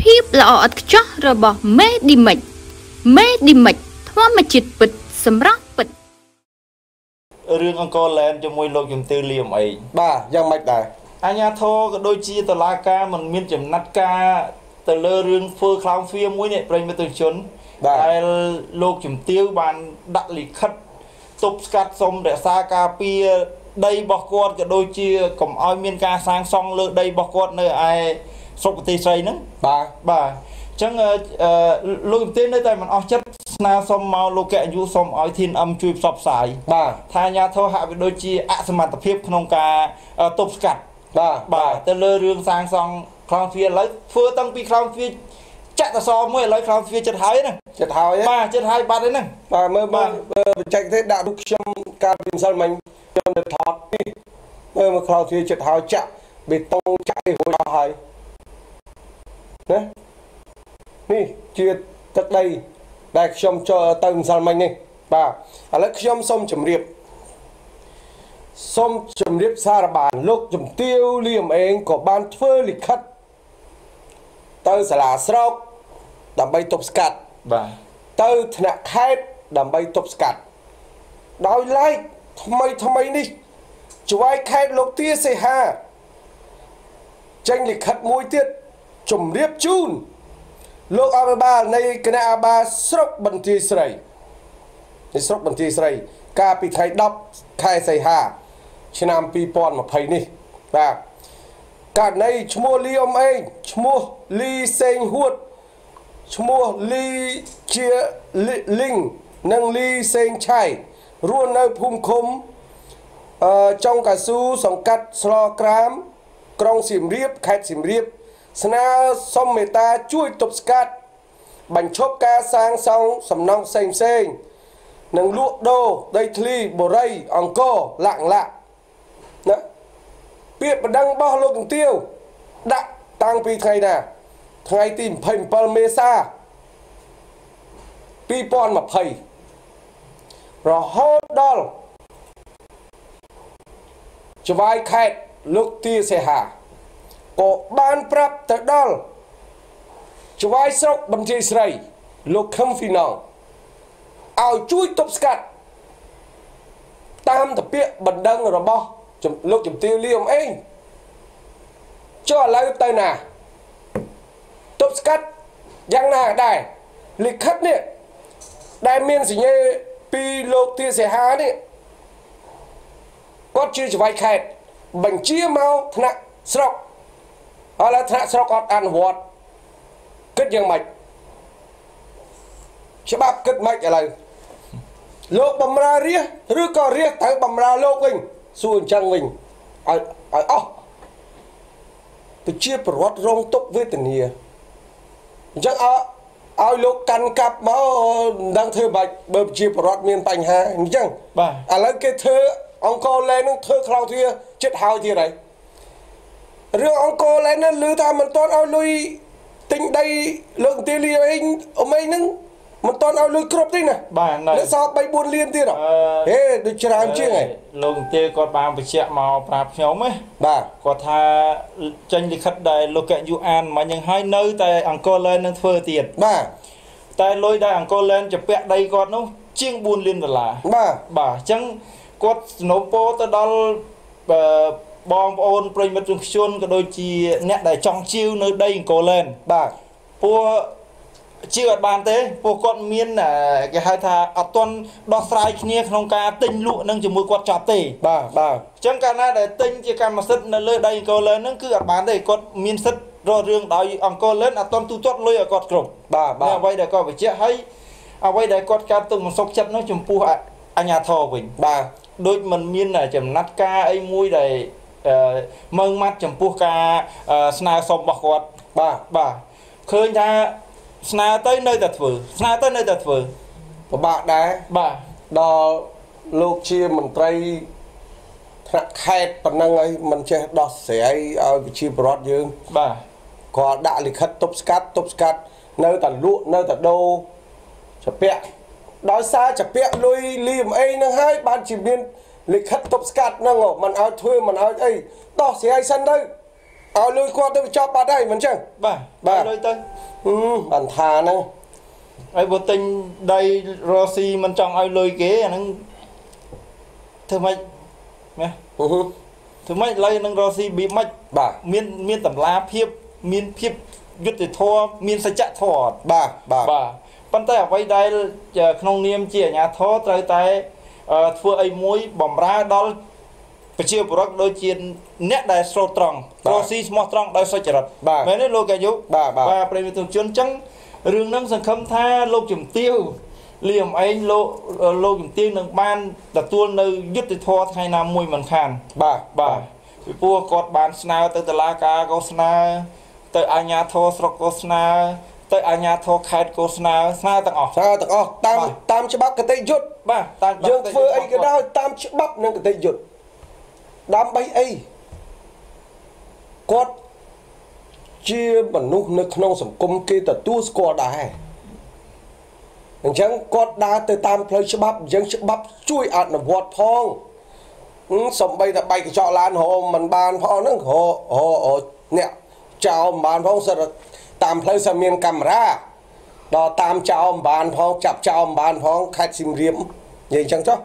ភាពល្អឥតខ្ចោះរបស់មេឌីមិចមេឌីមិចធម្មជាតិពិតសម្រាប់ពិតរឿងអង្គរឡែនជាមួយលោកជំទាវលៀមអីបាទយ៉ាងម៉េចដែរអញ្ញាធរក៏ដូចជាតឡាការមិនមានចំណាត់ការទៅលើរឿងធ្វើខ្លោងហ្វៀមួយនេះប្រិញ្ញមិត្តជនដែលលោកជំទាវបានដាក់លិខិតទប់ស្កាត់សុំរក្សាការពារដីរបស់គាត់ក៏ដូចជាកុំឲ្យមានការសាងសង់លើដីរបស់គាត់នៅឯ ស្រុកប្រទេសស្រីហ្នឹងបាទបាទអញ្ចឹងលោកជំទាវនៅតែមិនអស់ចិត្តស្នើសុំមកលោកកអយុសុំឲ្យធានអឹមជួយផ្សព្វផ្សាយបាទថាអាញាធរហាក់វាដូចជាអសមត្ថភាពក្នុងការទប់ស្កាត់បាទបាទទៅលើរឿងសាងសង់ខ្លងទ្វារឥឡូវធ្វើតាំងពីខ្លងទ្វារចាក់តសមួយឥឡូវខ្លងទ្វារចិត្តហើយណាចិត្តហើយបាទចិត្តហើយបាត់ហើយហ្នឹងបាទមើលបាទបច្ចេកទេសដាក់រូបខ្ញុំកាលពីម្សិលមិញខ្ញុំទៅថតនេះមើលមកខ្លងទ្វារចិត្តហើយចាក់បេតុងចាក់ឲ្យរួចអស់ហើយ ណានេះជាទឹកដីដែលខ្ញុំចូលទៅម្សិលមិញនេះបាទឥឡូវខ្ញុំសូមជម្រាបសូមជម្រាបសារបានលោកជំទាវលៀមអេងក៏បានធ្វើលិខិតទៅសាលាស្រុកដើម្បីទប់ស្កាត់បាទទៅថ្នាក់ខេត្តដើម្បីទប់ស្កាត់ដោយឡែកថ្មីថ្មីនេះច្បាយខេត្តលោកទាសេហាចេញលិខិតមួយទៀត ជំរាបជូនលោកអភិបាលនៃគណៈអាបាលស្រុកបន្ទាយស្រីនៃស្រុកបន្ទាយស្រី កាលពីថ្ងៃ10ខែសីហា ឆ្នាំ2020នេះបាទករណីឈ្មោះលីអ៊ំអេងឈ្មោះលីសេងហួតឈ្មោះលីជាលីងនិងលីសេងឆៃរស់នៅភូមិឃុំអឺចុងកាស៊ូសង្កាត់ស្លក្រាម ក្រុងសៀមរាបខេត្តសៀមរាប ស្នើសុំមេត្តាជួយទប់ស្កាត់បញ្ឈប់ការសាងសង់សំណង់ផ្សេងផ្សេងនិងលក់ដូរដីធ្លីបូរីអង្គរលាក់លាក់ណាពាក្យបណ្ដឹងរបស់លោកជំទាវដាក់តាំងពីថ្ងៃណាថ្ងៃទី27មេសា2020រហូតដល់ចវាយខេតលោកទាសេហា ក៏បានប្រាប់ទៅដល់ចវាយស្រុកបន្ទាយស្រីលោកខឹមហ្វីណងឲ្យជួយទប់ស្កាត់តាមតពាក្យបណ្ដឹងរបស់លោកជំទាវលីអំអេងចុះឥឡូវទៅណាទប់ស្កាត់យ៉ាងណាដែរលិខិតនេះដែលមានសញ្ញាពីលោកទាសេហានេះគាត់ជាច្បាយខេតបញ្ជាមកថ្នាក់ស្រុក ឥឡូវថ្នាក់ស្រុកអត់អនុវត្តគិតយ៉ាងម៉េចច្បាប់គិតម៉េចឥឡូវលោកបំរើរាជឬក៏រាជត្រូវបំរើលោកវិញសួរអញ្ចឹងវិញឲ្យឲ្យអស់ប្រជាពលរដ្ឋរងទុកវេទនាអញ្ចឹងអឲ្យលោកកាន់កាប់មកមិនដឹងធ្វើបាច់បើប្រជាពលរដ្ឋមានបញ្ហាអញ្ចឹងបាទឥឡូវគេធ្វើអង្គរលែននឹងធ្វើខ្លោងទ្វាចិត្តហើយទៀតហើយ រឿងអង្គរឡែនហ្នឹងឮថាមិនទាន់ឲ្យលុយទិញដីលោកទាលីអីអមអីហ្នឹងមិនទាន់ឲ្យលុយគ្រប់ទេណាបាទនៅសល់3 4លានទៀតហេដូចច្រើនជាងហ៎លោកទាគាត់បានបញ្ជាក់មកប្រាប់ខ្ញុំហ៎បាទគាត់ថាចេញលិខិតដែលលោកកយុអានមកយ៉ាងហើយនៅតែអង្គរឡែននឹងធ្វើទៀតបាទតែលុយដែលអង្គរឡែនជាពាក់ដីគាត់នោះជាង4លានដុល្លារបាទបាទអញ្ចឹងគាត់สนុំពោទៅដល់ បងប្អូនប្រិមិត្តជនជនក៏ដូចជាអ្នកដែលចង់ជីវនៅដីអង្គរឡែនបាទពួកជឿអត់បានទេពួកគាត់មានគេហៅថាអត់ទាន់ដោះស្រាយគ្នាក្នុងការទិញលក់នឹងជាមួយគាត់ចប់ទេបាទបាទអញ្ចឹងកាលណាដែលទិញជាកម្មសិទ្ធិនៅលើដីអង្គរឡែនហ្នឹងគឺអត់បានទេគាត់មានសិទ្ធិរករឿងដោយអង្គរឡែនអត់ទាន់ទូទាត់លុយឲ្យគាត់គ្រប់បាទបាទអ្វីដែលគាត់បញ្ជាក់ហើយអ្វីដែលគាត់កើតទុកមិនសុខចិត្តនោះចំពោះអញ្ញាធរវិញបាទដូចมันមានចំណាត់ការអីមួយដែល មើងម៉ាត់ចំពោះការស្នើសុំរបស់គាត់បាទបាទឃើញថាស្នើទៅនៅតែធ្វើស្នើទៅនៅតែធ្វើពិបាកដែរបាទដល់លោកជាមន្ត្រីថ្នាក់ខេត្តប៉ុណ្ណឹងហើយមិនចេះដោះស្រាយឲ្យប្រជាពលរដ្ឋយើងបាទគាត់ដាក់លិខិតទប់ស្កាត់ទប់ស្កាត់នៅតែលក់នៅតែដូរចាពាក់ដោយសារចាពាក់លុយលីមអីនឹងហើយបានជាមាន លិខិតទប់ស្កាត់ហ្នឹងមិនឲ្យធ្វើមិនឲ្យអីដោះស្រាយសិនទៅឲ្យលុយគាត់ទៅចប់បាត់ហើយមិនចឹងបាទបាទលុយទៅហឹមបានថាហ្នឹងហើយបើទិញដីរស់ស៊ីមិនចង់ឲ្យលុយគេអាហ្នឹងធ្វើម៉េចណាហឹមធ្វើម៉េចឥឡូវនឹងរស់ស៊ីបៀបម៉េចបាទមានមានតម្លាភាពមានភាពយុត្តិធម៌មានសច្ចធម៌អត់បាទបាទបាទប៉ុន្តែអ្វីដែលជាក្នុងនាមជាអាជ្ញាធរត្រូវតែអឺ ធ្វើអីមួយបំរើដល់ប្រជាពលរដ្ឋដូចជាអ្នកដែលស្រោតត្រង់រស់ស៊ីស្មោះត្រង់ដោយសុចរិតមែនទេលោកកាយុបាទបាទបាទប្រិយមិត្តជនអញ្ចឹងរឿងហ្នឹងសង្ឃឹមថាលោកជំទាវលីអំឯងលោកលោកជំទាវនឹងបានទទួលនៅយុទ្ធធរថ្ងៃណាមួយមិនខានបាទបាទពីព្រោះគាត់បានស្នើទៅតុលាការក៏ស្នើទៅអាជ្ញាធរស្រុកក៏ស្នើ ទៅអាជ្ញាធរខេត្តក៏ស្នើស្នើទាំងអស់សារទាំងអស់តាមបាទតាមច្បាប់កតិយុត្តបាទតាមយើងធ្វើអីក៏ដោយតាមច្បាប់និងកតិយុត្តដើម្បីអីគាត់ជាមនុស្សនៅក្នុងសង្គមគេទទួលស្គាល់ដែរអញ្ចឹងគាត់ដើរទៅតាមផ្លូវច្បាប់អញ្ចឹងច្បាប់ជួយអនុវត្តផងហឹមសំបីតែបែកកញ្ចក់ឡានរហមិនបានផងហ្នឹងរហរអ្នកចោលមិនបានផងសិត តែតាមផ្លូវសិតមានកាមេរ៉ាដល់តាមចោលមិនបានផងចាប់ចោលមិនបានផងខេត្តសៀមរាបនិយាយអញ្ចឹងចុះ